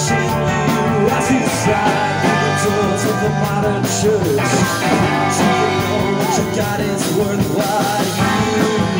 watching you as you slide through the doors of the modern church. Do you know what you got is worthwhile? You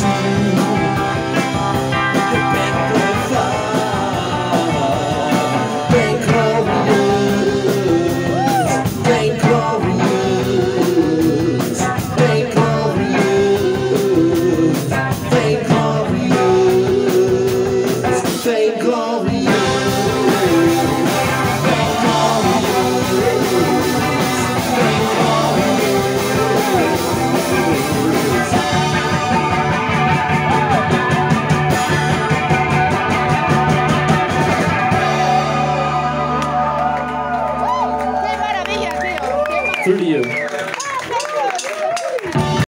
You through to you.